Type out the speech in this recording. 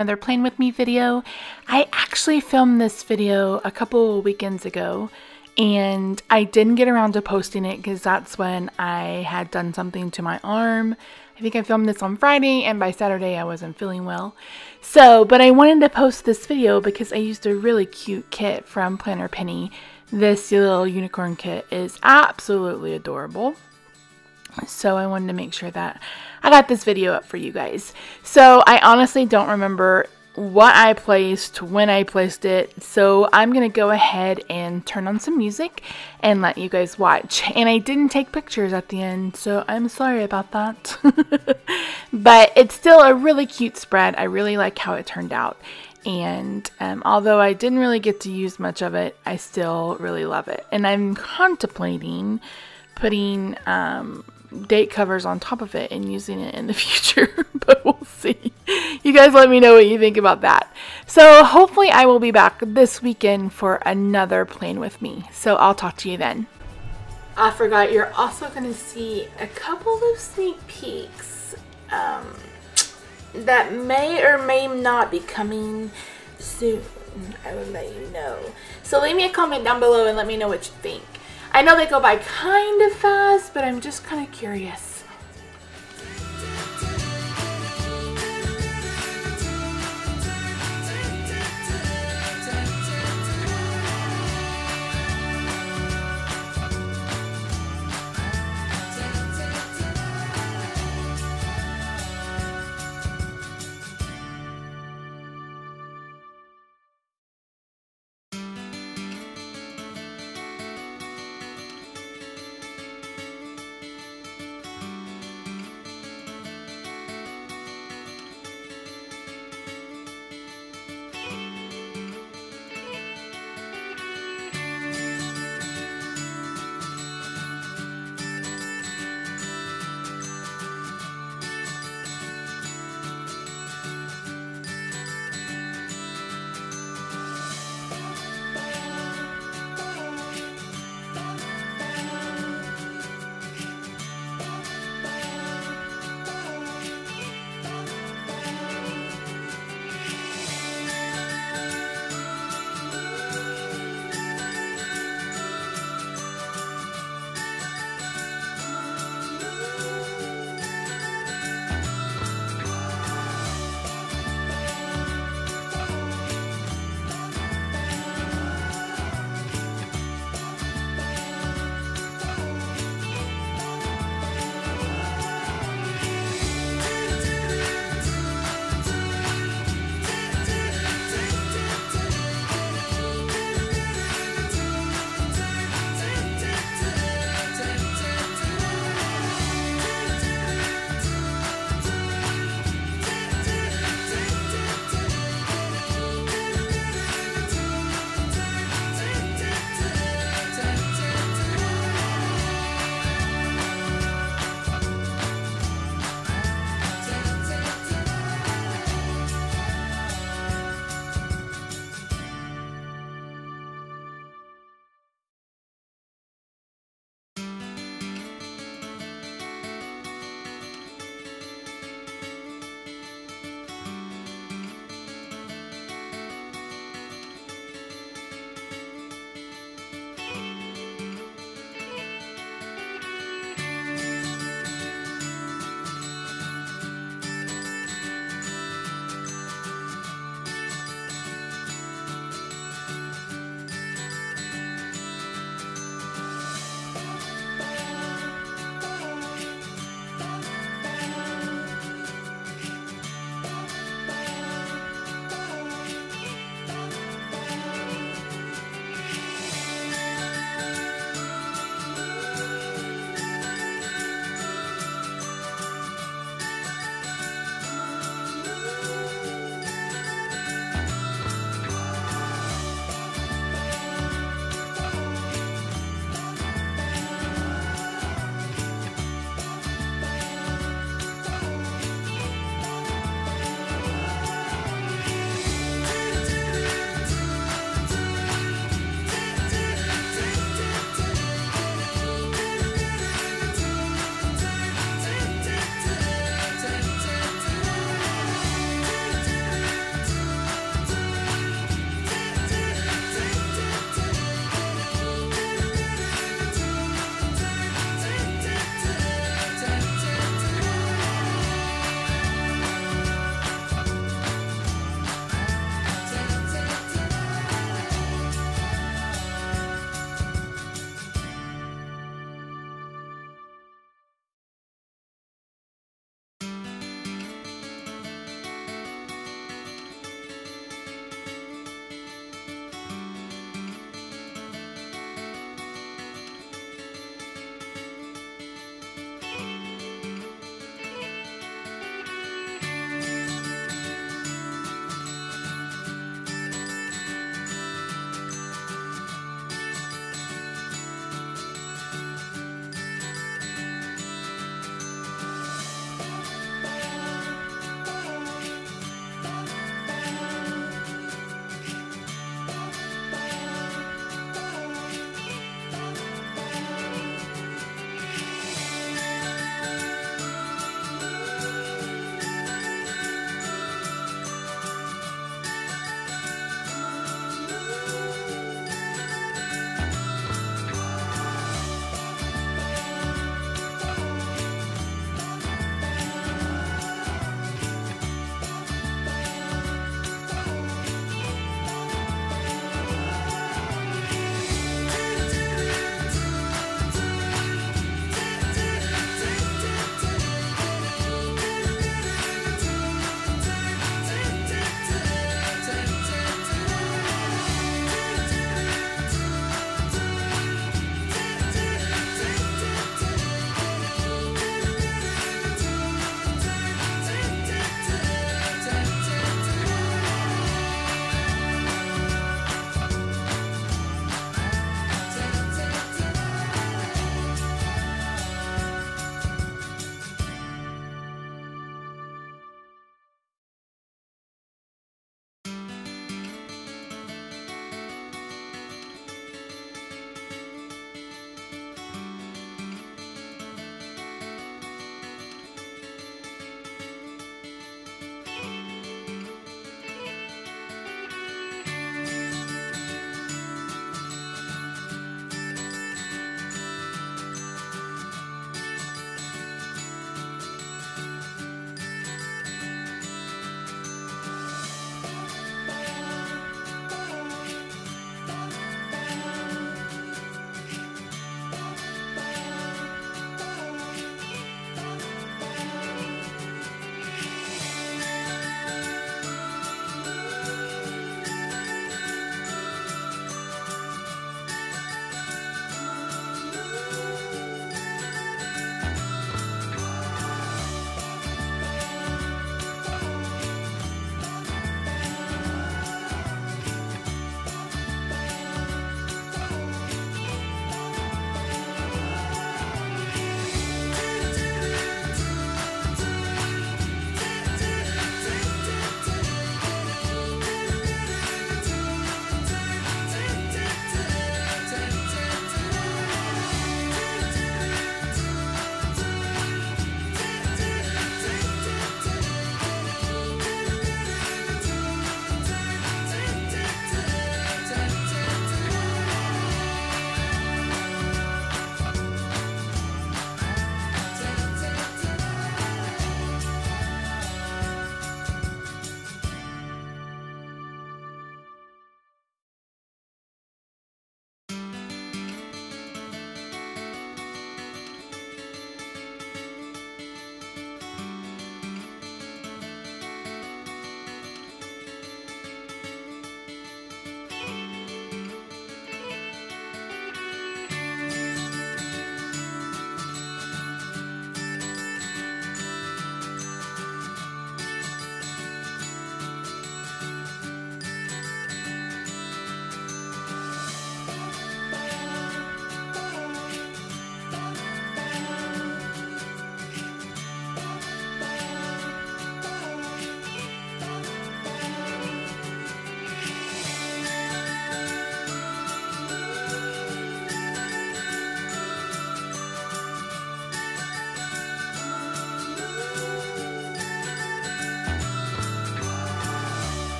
another Plan With Me video. I actually filmed this video a couple weekends ago and I didn't get around to posting it because that's when I had done something to my arm. I think I filmed this on Friday and by Saturday I wasn't feeling well. So, but I wanted to post this video because I used a really cute kit from Planner Penny. This little unicorn kit is absolutely adorable. So I wanted to make sure that I got this video up for you guys. So I honestly don't remember what I placed, when I placed it. So I'm going to go ahead and turn on some music and let you guys watch. And I didn't take pictures at the end, so I'm sorry about that. but it's still a really cute spread. I really like how it turned out. And um, although I didn't really get to use much of it, I still really love it. And I'm contemplating putting um, date covers on top of it and using it in the future, but we'll see. You guys let me know what you think about that. So hopefully I will be back this weekend for another Plan With Me. So I'll talk to you then. I forgot you're also going to see a couple of sneak peeks um, that may or may not be coming soon. I will let you know. So leave me a comment down below and let me know what you think. I know they go by kind of fast, but I'm just kind of curious.